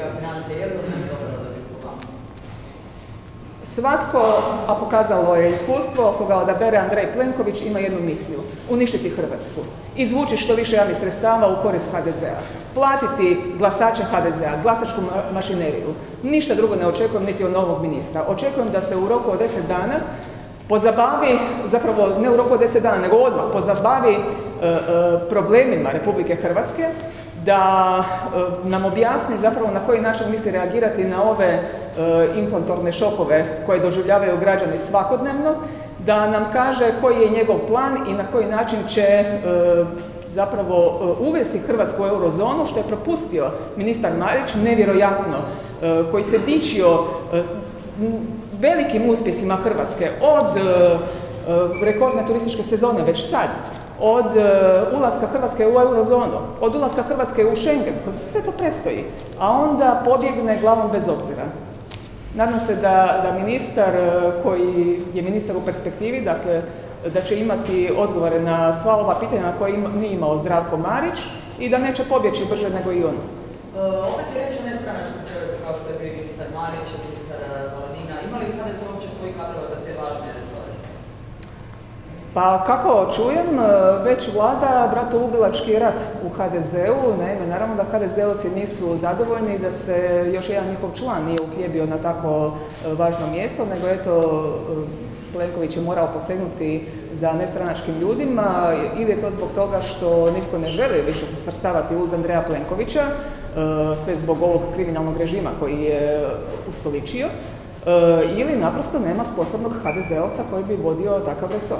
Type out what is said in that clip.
ministra financija, je li dobro? Svatko, a pokazalo je iskustvo, koga odabere Andrej Plenković, ima jednu misiju. Uništiti Hrvatsku. Izvući što više javnih sredstava u korist HDZ-a. Platiti glasače HDZ-a, glasačku ma- mašineriju. Ništa drugo ne očekujem niti od novog ministra. Očekujem da se u roku od 10 dana pozabavi, zapravo ne u roku od 10 dana, nego odmah pozabavi problemima Republike Hrvatske, da e, nam objasni zapravo na koji način misli reagirati na ove e, inflatorne šokove koje doživljavaju građani svakodnevno, da nam kaže koji je njegov plan i na koji način će e, zapravo e, uvesti Hrvatsku u eurozonu, što je propustio ministar Marić, nevjerojatno, e, koji se dičio e, velikim uspjesima Hrvatske od e, e, rekordne turističke sezone već sad, od e, ulaska Hrvatske u eurozonu, od ulaska Hrvatske u Schengen, sve to predstoji, a onda pobjegne glavom bez obzira. Nadam se da, da ministar e, koji je ministar u perspektivi, dakle da će imati odgovore na sva ova pitanja na koje ima, nije imao Zdravko Marić i da neće pobjeći brže nego i on. E, opet je reč o nestranačkom čovjeku kao što je bio ministar Marić, ministar Valenina. Ima li HDZ uopće svojih kadrova za te važne? Pa kako čujem, e, već vlada bratoubilački rat u HDZ-u, naime, naravno da HDZ-ovci nisu zadovoljni da se još jedan njihov član nije uhljebio na tako e, važno mjesto, nego eto, e, Plenković je morao posegnuti za nestranačkim ljudima ili je to zbog toga što nitko ne želi više se svrstavati uz Andreja Plenkovića, sve zbog ovog kriminalnog režima koji je ustoličio, ili naprosto nema sposobnog HDZ-ovca koji bi vodio takav resor.